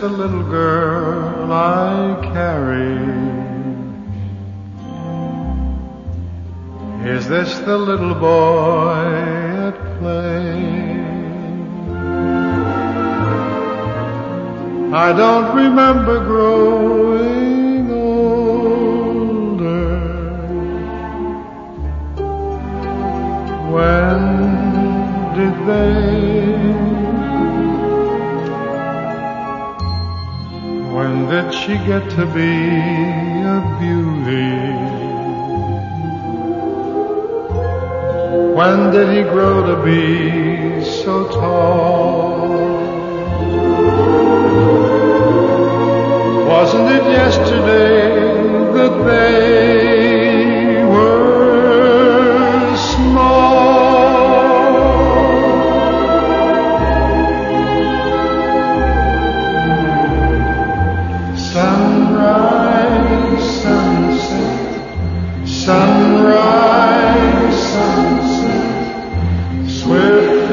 the little girl I carry? Is this the little boy at play? I don't remember growing older. When did they? Did she get to be a beauty? When did he grow to be so tall? Wasn't it yesterday